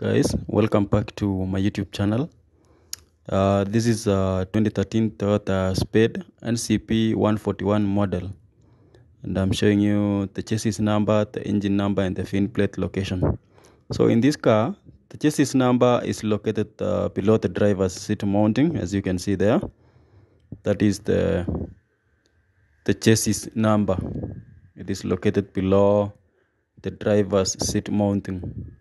guys welcome back to my youtube channel. Uh, this is a 2013 toyota spade ncp 141 model. And i'm showing you the chassis number the engine number and the VIN plate location. So in this car the chassis number is located uh, below the driver's seat mounting as you can see there. That is the the chassis number. It is located below the driver's seat mounting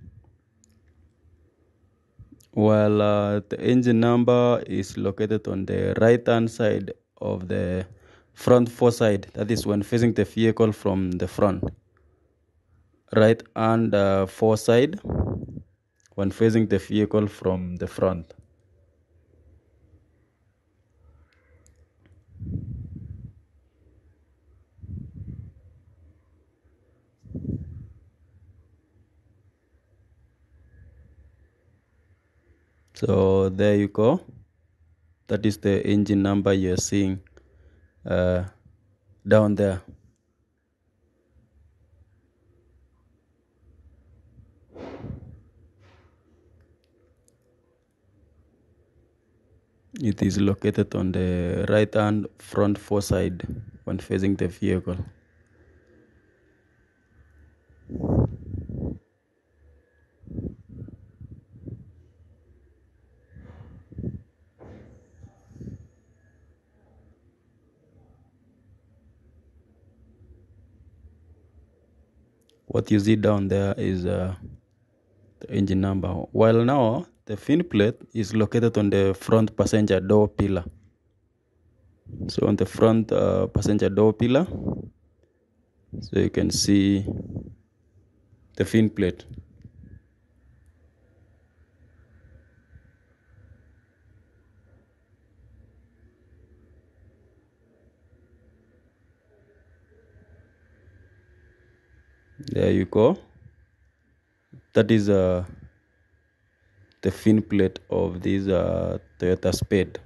while uh, the engine number is located on the right hand side of the front foreside. That is when facing the vehicle from the front. Right hand uh, foreside when facing the vehicle from the front so there you go. That is the engine number you're seeing uh, down there. It is located on the right hand front foreside when facing the vehicle what you see down there is uh, the engine number. While now the VIN plate is located on the front passenger door pillar. So on the front uh, passenger door pillar so you can see the VIN plate there you go. That is uh, the VIN plate of this uh, Toyota Spade